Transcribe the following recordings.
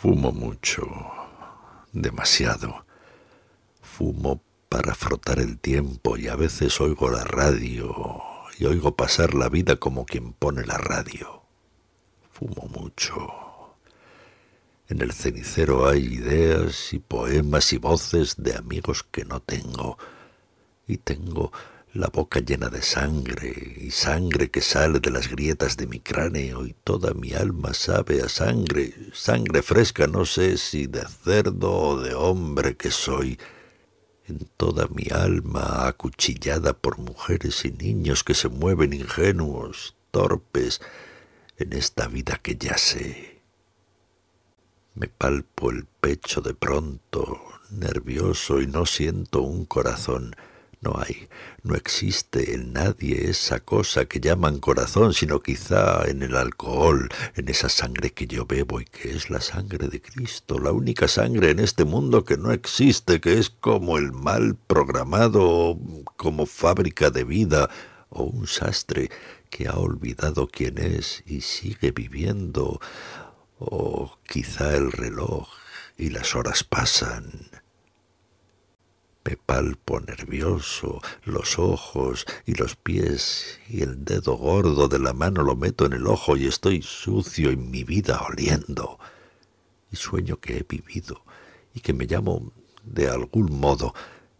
Fumo mucho, demasiado. Fumo para frotar el tiempo y a veces oigo la radio y oigo pasar la vida como quien pone la radio. Fumo mucho. En el cenicero hay ideas y poemas y voces de amigos que no tengo. Y tengo la boca llena de sangre y sangre que sale de las grietas de mi cráneo y toda mi alma sabe a sangre, sangre fresca no sé si de cerdo o de hombre que soy, en toda mi alma acuchillada por mujeres y niños que se mueven ingenuos, torpes, en esta vida que ya sé. Me palpo el pecho de pronto, nervioso y no siento un corazón, no hay, no existe en nadie esa cosa que llaman corazón, sino quizá en el alcohol, en esa sangre que yo bebo y que es la sangre de Cristo, la única sangre en este mundo que no existe, que es como el mal programado, como fábrica de vida, o un sastre que ha olvidado quién es y sigue viviendo, o quizá el reloj y las horas pasan palpo nervioso los ojos y los pies y el dedo gordo de la mano lo meto en el ojo y estoy sucio en mi vida oliendo. Y sueño que he vivido y que me llamo de algún modo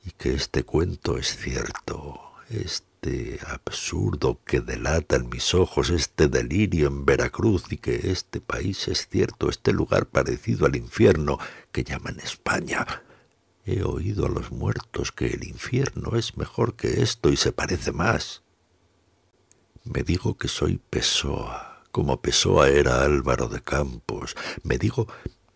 y que este cuento es cierto, este absurdo que delata en mis ojos, este delirio en Veracruz y que este país es cierto, este lugar parecido al infierno que llaman España He oído a los muertos que el infierno es mejor que esto y se parece más. Me digo que soy Pessoa, como Pessoa era Álvaro de Campos. Me digo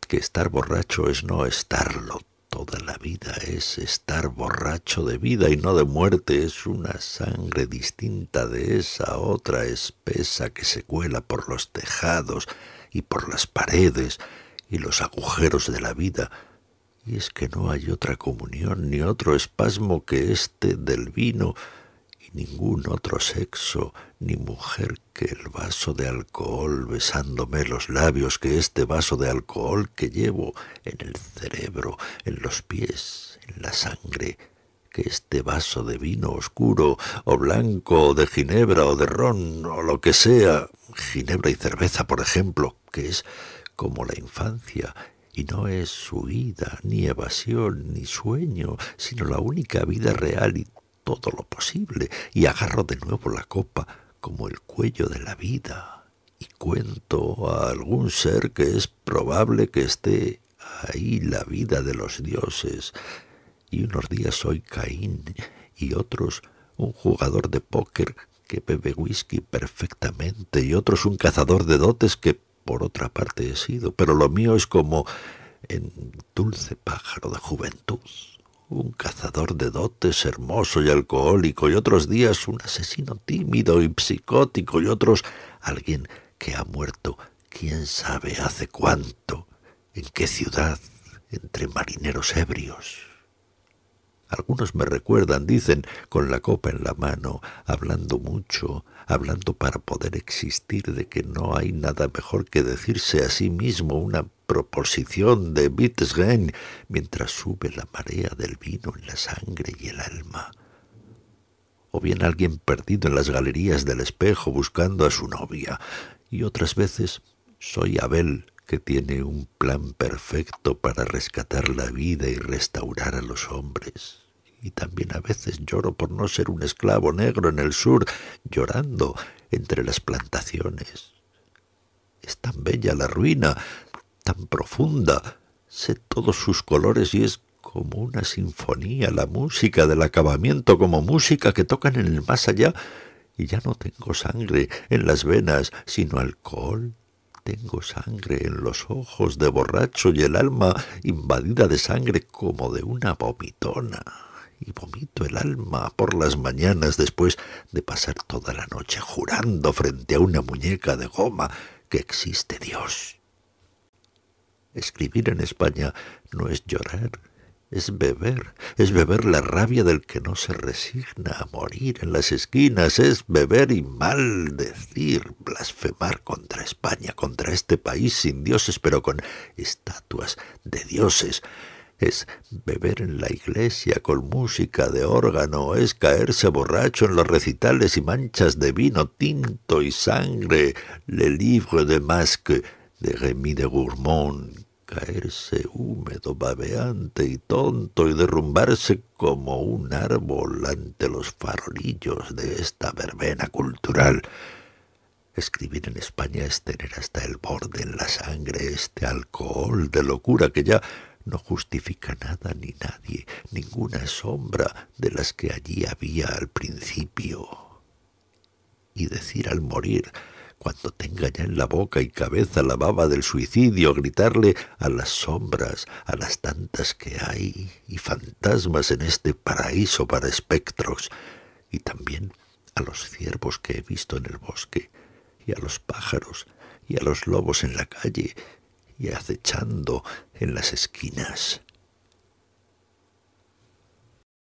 que estar borracho es no estarlo. Toda la vida es estar borracho de vida y no de muerte. Es una sangre distinta de esa otra espesa que se cuela por los tejados y por las paredes y los agujeros de la vida y es que no hay otra comunión ni otro espasmo que este del vino, y ningún otro sexo ni mujer que el vaso de alcohol besándome los labios, que este vaso de alcohol que llevo en el cerebro, en los pies, en la sangre, que este vaso de vino oscuro o blanco, o de ginebra o de ron o lo que sea, ginebra y cerveza, por ejemplo, que es como la infancia y no es huida, ni evasión, ni sueño, sino la única vida real y todo lo posible, y agarro de nuevo la copa como el cuello de la vida, y cuento a algún ser que es probable que esté ahí la vida de los dioses, y unos días soy Caín, y otros un jugador de póker que bebe whisky perfectamente, y otros un cazador de dotes que por otra parte he sido, pero lo mío es como en dulce pájaro de juventud, un cazador de dotes hermoso y alcohólico, y otros días un asesino tímido y psicótico, y otros alguien que ha muerto, quién sabe hace cuánto, en qué ciudad, entre marineros ebrios. Algunos me recuerdan, dicen, con la copa en la mano, hablando mucho, hablando para poder existir de que no hay nada mejor que decirse a sí mismo una proposición de Wittgenstein mientras sube la marea del vino en la sangre y el alma. O bien alguien perdido en las galerías del espejo buscando a su novia, y otras veces soy Abel que tiene un plan perfecto para rescatar la vida y restaurar a los hombres. Y también a veces lloro por no ser un esclavo negro en el sur, llorando entre las plantaciones. Es tan bella la ruina, tan profunda, sé todos sus colores y es como una sinfonía, la música del acabamiento, como música que tocan en el más allá, y ya no tengo sangre en las venas, sino alcohol tengo sangre en los ojos de borracho y el alma invadida de sangre como de una vomitona. Y vomito el alma por las mañanas después de pasar toda la noche jurando frente a una muñeca de goma que existe Dios. Escribir en España no es llorar es beber, es beber la rabia del que no se resigna a morir en las esquinas, es beber y maldecir, blasfemar contra España, contra este país sin dioses, pero con estatuas de dioses. Es beber en la iglesia con música de órgano, es caerse borracho en los recitales y manchas de vino tinto y sangre, le livre de masque de Remy de Gourmont, caerse húmedo, babeante y tonto y derrumbarse como un árbol ante los farolillos de esta verbena cultural. Escribir en España es tener hasta el borde en la sangre este alcohol de locura que ya no justifica nada ni nadie, ninguna sombra de las que allí había al principio. Y decir al morir, cuando tenga ya en la boca y cabeza la baba del suicidio, gritarle a las sombras, a las tantas que hay, y fantasmas en este paraíso para espectros, y también a los ciervos que he visto en el bosque, y a los pájaros, y a los lobos en la calle, y acechando en las esquinas.